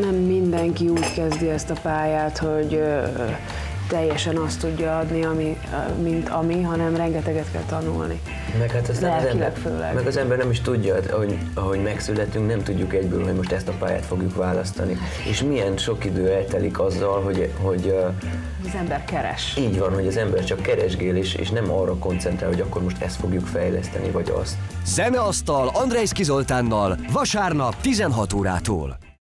Nem mindenki úgy kezdi ezt a pályát, hogy teljesen azt tudja adni, ami, mint ami, hanem rengeteget kell tanulni. Meg hát aztán az ember, főleg. meg az ember nem is tudja, hogy ahogy megszületünk, nem tudjuk egyből, hogy most ezt a pályát fogjuk választani. És milyen sok idő eltelik azzal, hogy, hogy Az ember keres. így van, hogy az ember csak keresgél, és, és nem arra koncentrál, hogy akkor most ezt fogjuk fejleszteni, vagy azt. Zeneasztal Andrei Zoltánnal vasárnap 16 órától.